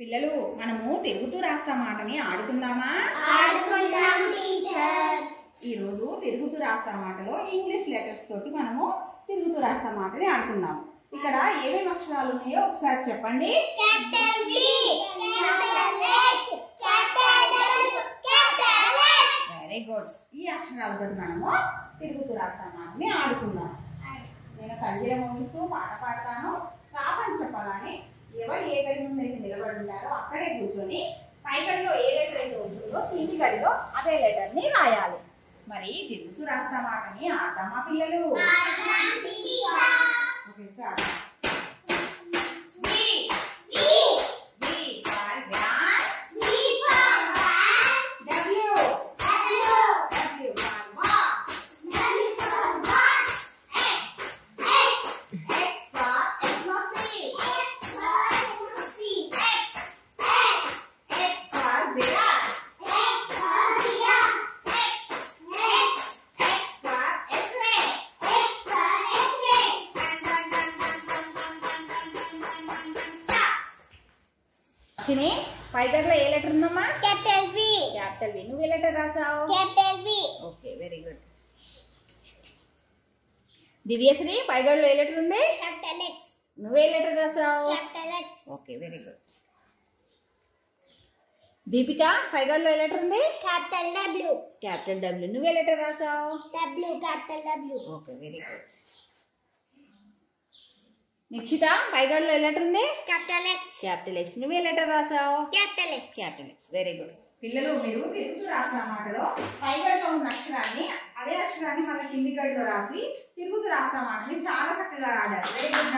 పిల్లలు మనము తిరుగుతూ రాస్తా మాటని ఆడుకుందామా? ఆడుకుందాం టీచర్. ఈ రోజు తిరుగుతూ రాస్తా మాటలో ఇంగ్లీష్ లెటర్స్ తోటి మనము తిరుగుతూ రాస్తా మాటని ఆడుకుందాం. ఇక్కడ ఏమేమి అక్షరాలు ఉన్నాయో ఒకసారి చెప్పండి. Capital B capital X capital W capital X. Very good ఈ అక్షరాలతో మనము తిరుగుతూ రాస్తా మాటని ఆడుకుందాం. నేను కంజీర మోగిస్తూ పాట పాడతాను. అని చెప్పగానే ఎవరు ఏ గడి ముందు అయితే నిలబడి ఉంటారో అక్కడే కూర్చొని పై గడిలో ఏ లెటర్ అయితే ఉంటుందో కింది గడిలో అదే లెటర్ని రాయాలి. మరి తిరుగుతూ రాస్తా మాటని ఆడతామా పిల్లలు? ఓకే స్టార్ట్ అక్షిని పై గడిలో ఏ లెటర్ ఉందమ్మా? Capital B capital V. నువ్వు ఏ లెటర్ రాసావు? Capital B okay very good. Divyasri పైగడలో ఏ లెటర్ ఉంది? క్యాపిటల్ ఎక్స్ నువ్వే లెటర్ రాసావు? Capital X okay very good. Deepika పైగడలో ఏ లెటర్ ఉంది? క్యాపిటల్ డబ్ల్యూ క్యాపిటల్ డబ్ల్యూ నువ్వే లెటర్ రాసావు? W capital W okay very good. Nikshita పైగడలో ఏ లెటర్ ఉంది? క్యాపిటల్ ఎక్స్ క్యాపిటల్ ఎక్స్ నువ్వే లెటర్ రాసావు? Capital X capital X very good పిల్లలు మీరు తిరుగుతూ రాసిన మాటలో పైగడలో ఉన్న అక్షరాన్ని అదే అక్షరాన్ని మన కింది గడిలో రాసి తిరుగుతూ రాసిన మాటని చాలా చక్కగా రాడారు వెరీ గుడ్